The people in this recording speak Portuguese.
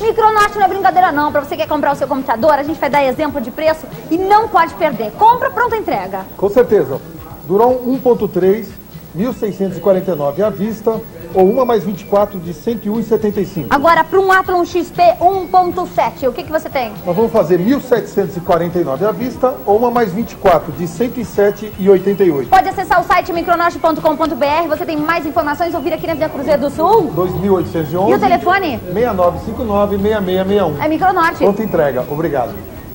Micronorte não é brincadeira não. Pra você que quer comprar o seu computador, a gente vai dar exemplo de preço e não pode perder. Compra, pronta entrega. Com certeza. Durão 1.3, 1.649 à vista, ou uma mais 24 de 101,75. Agora, para um Athlon XP 1.7, o que, que você tem? Nós vamos fazer 1.749 à vista, ou uma mais 24 de 107,88. Pode acessar o site micronorte.com.br, você tem mais informações, ouvir aqui na Via Cruzeiro do Sul. 2.811. E o telefone? 6959-6661. É Micronorte. Pronta entrega. Obrigado.